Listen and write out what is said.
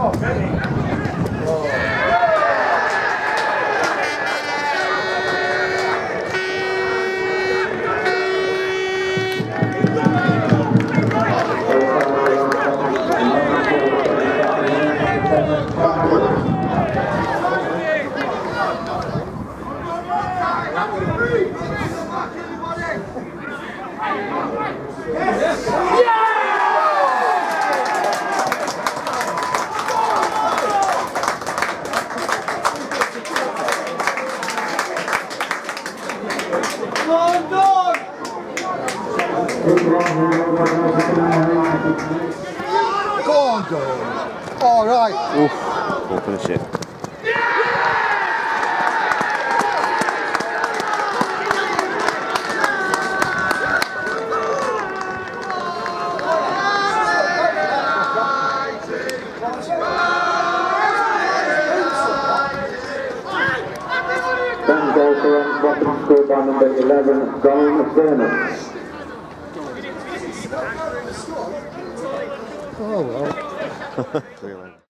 Oh, on, dog! Go on, dog. All right. Oof, open the. Then goal for Bottom, scored by number 11, Donald Vernon. Oh, well.